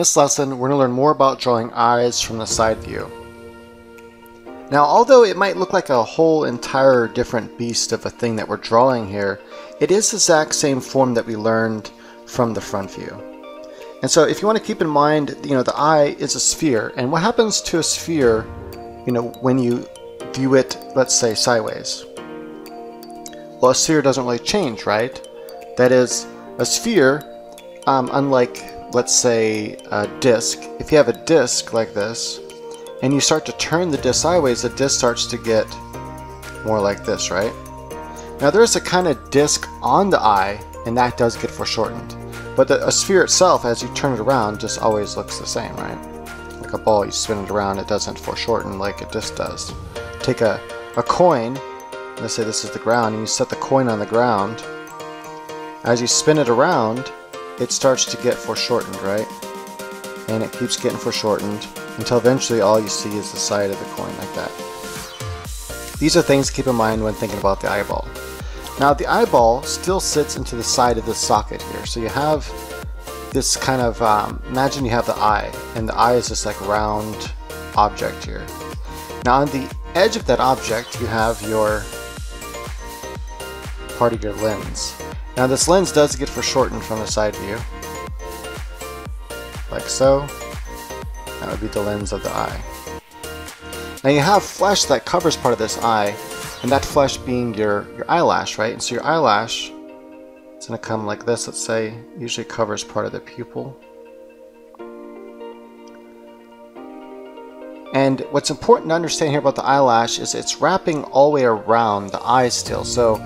this lesson, we're going to learn more about drawing eyes from the side view. Now, although it might look like a whole entire different beast of a thing that we're drawing here, it is the exact same form that we learned from the front view. And so if you want to keep in mind, you know, the eye is a sphere, and what happens to a sphere, you know, when you view it, let's say, sideways? Well, a sphere doesn't really change, right? That is, a sphere, um, unlike, let's say, a disk, if you have a disk like this, and you start to turn the disk sideways, the disk starts to get more like this, right? Now there's a kind of disk on the eye, and that does get foreshortened. But the, a sphere itself, as you turn it around, just always looks the same, right? Like a ball, you spin it around, it doesn't foreshorten like a disc does. Take a, a coin, let's say this is the ground, and you set the coin on the ground. As you spin it around, it starts to get foreshortened, right? And it keeps getting foreshortened until eventually all you see is the side of the coin like that. These are things to keep in mind when thinking about the eyeball. Now the eyeball still sits into the side of the socket here. So you have this kind of, um, imagine you have the eye, and the eye is this like round object here. Now on the edge of that object, you have your part of your lens. Now this lens does get foreshortened from the side view, like so. That would be the lens of the eye. Now you have flesh that covers part of this eye, and that flesh being your, your eyelash, right? And so your eyelash is going to come like this, let's say, usually covers part of the pupil. And what's important to understand here about the eyelash is it's wrapping all the way around the eye still. So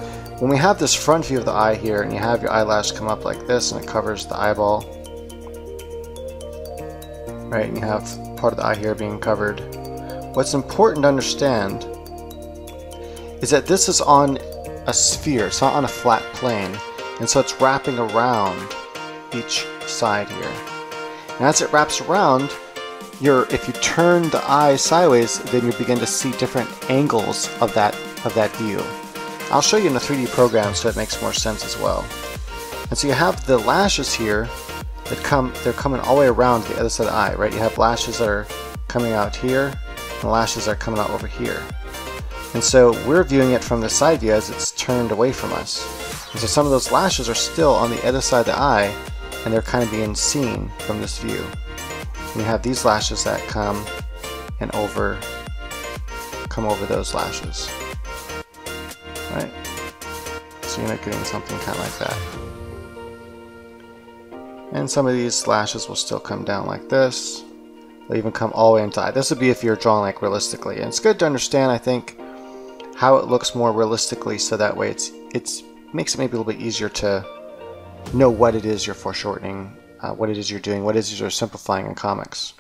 when we have this front view of the eye here and you have your eyelash come up like this and it covers the eyeball, right, and you have part of the eye here being covered, what's important to understand is that this is on a sphere, it's not on a flat plane, and so it's wrapping around each side here. And as it wraps around, you're, if you turn the eye sideways, then you begin to see different angles of that, of that view. I'll show you in a 3D program so it makes more sense as well. And so you have the lashes here that come, they're coming all the way around the other side of the eye, right? You have lashes that are coming out here, and lashes are coming out over here. And so we're viewing it from the side view as it's turned away from us. And so some of those lashes are still on the other side of the eye and they're kind of being seen from this view. And you have these lashes that come and over come over those lashes. Right? So you're getting something kind of like that. And some of these lashes will still come down like this. They'll even come all the way eye. This would be if you're drawing like realistically. And it's good to understand, I think, how it looks more realistically so that way it's it's makes it maybe a little bit easier to know what it is you're foreshortening, uh, what it is you're doing, what it is you're simplifying in comics.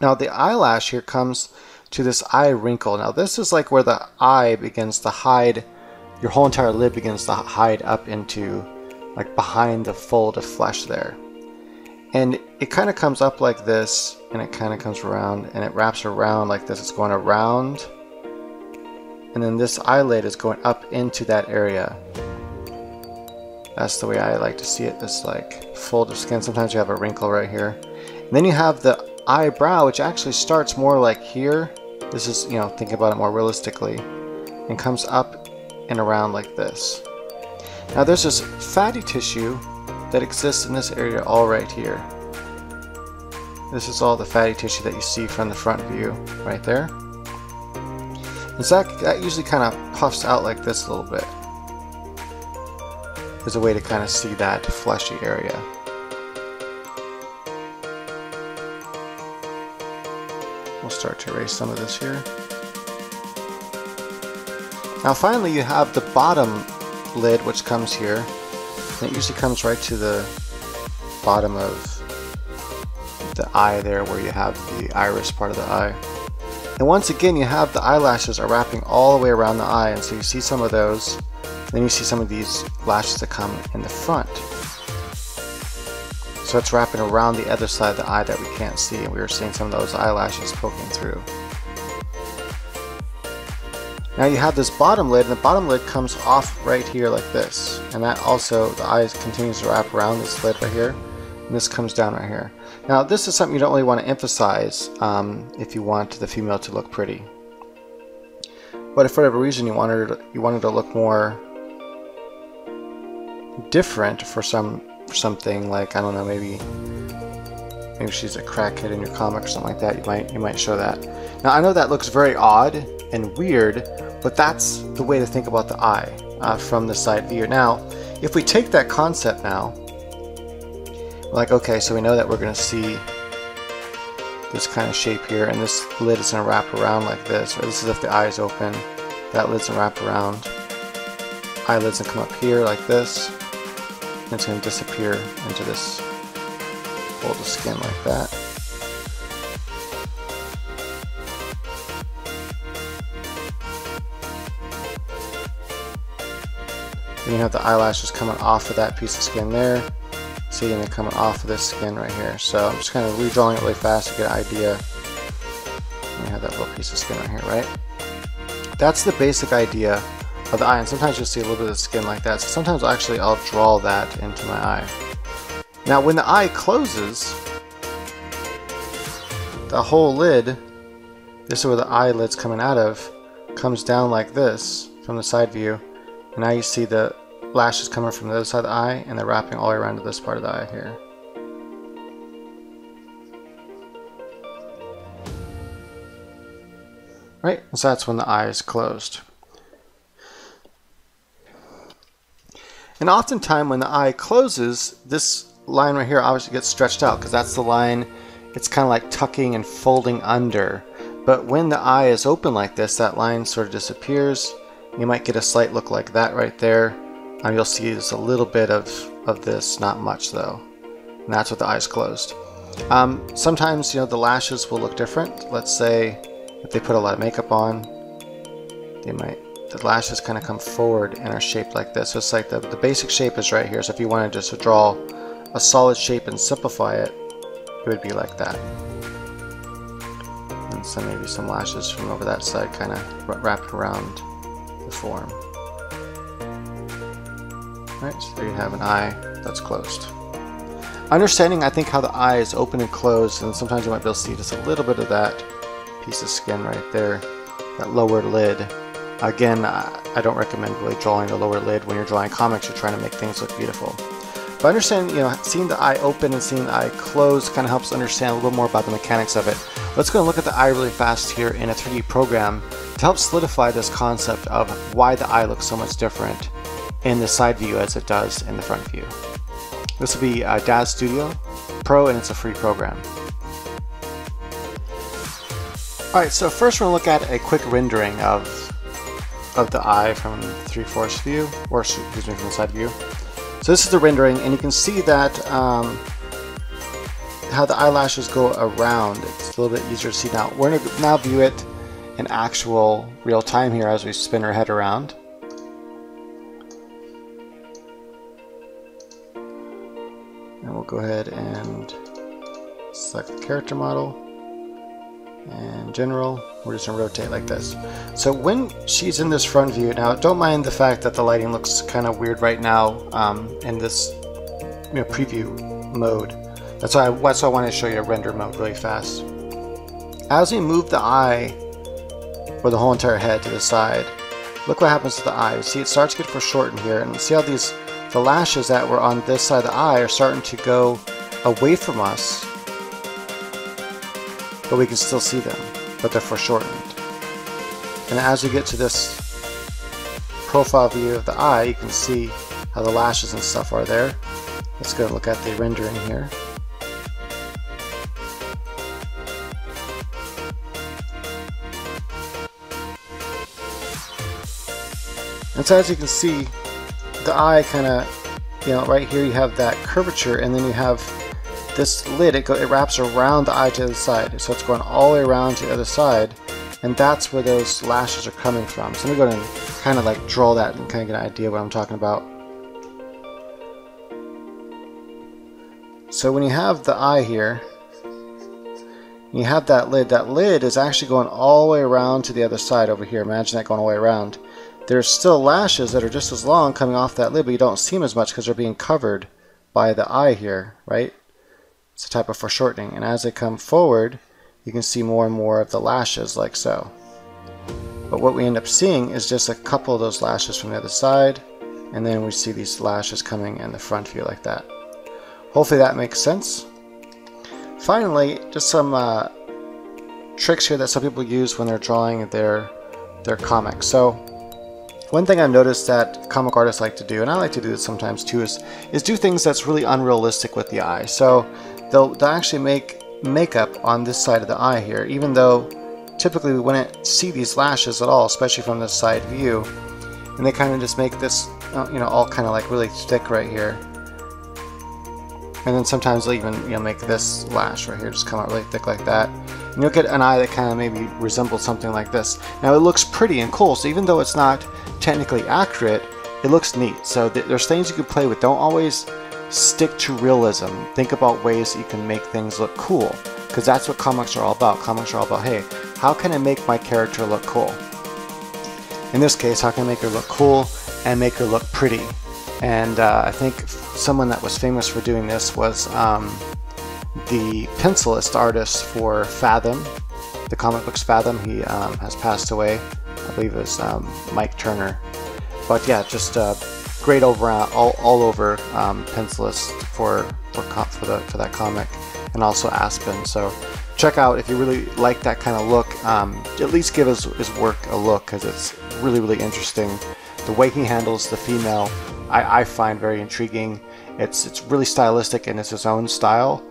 Now the eyelash here comes to this eye wrinkle. Now this is like where the eye begins to hide, your whole entire lid begins to hide up into like behind the fold of flesh there. And it kind of comes up like this and it kind of comes around and it wraps around like this. It's going around and then this eyelid is going up into that area. That's the way I like to see it, this like fold of skin. Sometimes you have a wrinkle right here. And then you have the eyebrow, which actually starts more like here. This is, you know, thinking about it more realistically. And comes up and around like this. Now there's this fatty tissue that exists in this area all right here. This is all the fatty tissue that you see from the front view right there. And so that, that usually kind of puffs out like this a little bit. There's a way to kind of see that fleshy area. We'll start to erase some of this here. Now finally you have the bottom lid which comes here. And it usually comes right to the bottom of the eye there where you have the iris part of the eye. And once again, you have the eyelashes are wrapping all the way around the eye, and so you see some of those. Then you see some of these lashes that come in the front. So it's wrapping around the other side of the eye that we can't see, and we were seeing some of those eyelashes poking through. Now you have this bottom lid, and the bottom lid comes off right here like this. And that also, the eye continues to wrap around this lid right here. And this comes down right here. Now this is something you don't really want to emphasize um, if you want the female to look pretty. But if for whatever reason you wanted you wanted to look more different for some something like I don't know maybe maybe she's a crackhead in your comic or something like that you might you might show that. Now I know that looks very odd and weird, but that's the way to think about the eye uh, from the side view. Now, if we take that concept now like, okay, so we know that we're going to see this kind of shape here, and this lid is to wrap around like this. Or this is if the eye is open. That lid's to wrap around. Eyelid's to come up here like this. And it's to disappear into this fold of skin like that. Then you have the eyelashes coming off of that piece of skin there see and coming off of this skin right here. So I'm just kind of redrawing it really fast to get an idea. You have that little piece of skin right here, right? That's the basic idea of the eye, and sometimes you'll see a little bit of skin like that. So sometimes actually I'll draw that into my eye. Now when the eye closes, the whole lid, this is where the eyelid's coming out of, comes down like this from the side view. And now you see the lashes coming from the other side of the eye and they're wrapping all the way around to this part of the eye here. Right, so that's when the eye is closed. And oftentimes when the eye closes, this line right here obviously gets stretched out because that's the line, it's kind of like tucking and folding under. But when the eye is open like this, that line sort of disappears. You might get a slight look like that right there. Um, you'll see there's a little bit of, of this, not much though. And that's with the eyes closed. Um, sometimes, you know, the lashes will look different. Let's say if they put a lot of makeup on, they might, the lashes kind of come forward and are shaped like this. So it's like the, the basic shape is right here. So if you wanted just to draw a solid shape and simplify it, it would be like that. And so maybe some lashes from over that side kind of wrapped around the form. Right, so there you have an eye that's closed. Understanding, I think, how the eye is open and closed, and sometimes you might be able to see just a little bit of that piece of skin right there, that lower lid. Again, I don't recommend really drawing the lower lid when you're drawing comics, you're trying to make things look beautiful. But understanding, you know, seeing the eye open and seeing the eye close kind of helps understand a little more about the mechanics of it. Let's go and look at the eye really fast here in a 3D program to help solidify this concept of why the eye looks so much different in the side view as it does in the front view. This will be uh, Daz Studio Pro and it's a free program. Alright, so first we're going to look at a quick rendering of of the eye from three-fourths view, or excuse me, from the side view. So this is the rendering, and you can see that um, how the eyelashes go around. It's a little bit easier to see now. We're going to now view it in actual real time here as we spin our head around. We'll go ahead and select the character model. And general we're just to rotate like this. So when she's in this front view now don't mind the fact that the lighting looks kind of weird right now um, in this you know, preview mode. That's why, I, that's why I want to show you a render mode really fast. As we move the eye or the whole entire head to the side look what happens to the eye. See it starts to get foreshortened here and see how these the lashes that were on this side of the eye are starting to go away from us, but we can still see them, but they're foreshortened. And as we get to this profile view of the eye, you can see how the lashes and stuff are there. Let's go look at the rendering here. And so as you can see, the eye kind of, you know, right here you have that curvature and then you have this lid, it, go, it wraps around the eye to the side. So it's going all the way around to the other side and that's where those lashes are coming from. So let me go and kind of like draw that and kind of get an idea what I'm talking about. So when you have the eye here, you have that lid, that lid is actually going all the way around to the other side over here. Imagine that going all the way around there's still lashes that are just as long coming off that lid, but you don't see them as much because they're being covered by the eye here, right? It's a type of foreshortening. And as they come forward, you can see more and more of the lashes like so. But what we end up seeing is just a couple of those lashes from the other side, and then we see these lashes coming in the front view like that. Hopefully that makes sense. Finally, just some uh, tricks here that some people use when they're drawing their their comics. So one thing I've noticed that comic artists like to do, and I like to do this sometimes too, is, is do things that's really unrealistic with the eye. So they'll, they'll actually make makeup on this side of the eye here, even though typically we wouldn't see these lashes at all, especially from this side view. And they kind of just make this, uh, you know, all kind of like really thick right here. And then sometimes they'll even, you know, make this lash right here just come out really thick like that. And you'll get an eye that kind of maybe resembles something like this. Now it looks pretty and cool, so even though it's not technically accurate, it looks neat. So th there's things you can play with. Don't always stick to realism. Think about ways you can make things look cool, because that's what comics are all about. Comics are all about, hey, how can I make my character look cool? In this case, how can I make her look cool and make her look pretty? And uh, I think someone that was famous for doing this was um, the pencilist artist for Fathom, the comic books Fathom. He um, has passed away. I believe it was um, Mike Turner. But yeah, just uh, great over all, all over um, pencilist for for for, the, for that comic, and also Aspen. So check out if you really like that kind of look. Um, at least give his, his work a look because it's really really interesting. The way he handles the female, I, I find very intriguing. It's it's really stylistic and it's his own style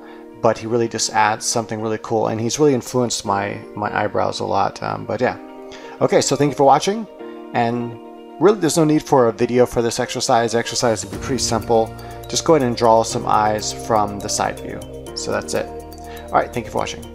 but he really just adds something really cool and he's really influenced my my eyebrows a lot um, but yeah okay so thank you for watching and really there's no need for a video for this exercise. The exercise will be pretty simple. Just go ahead and draw some eyes from the side view. So that's it. All right thank you for watching